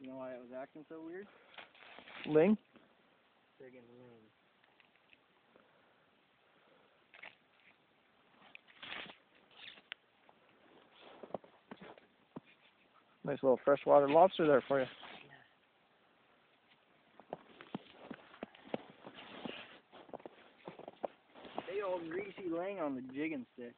You know why it was acting so weird? Ling? Friggin' ling. Nice little freshwater lobster there for you. Big old greasy ling on the jigging stick.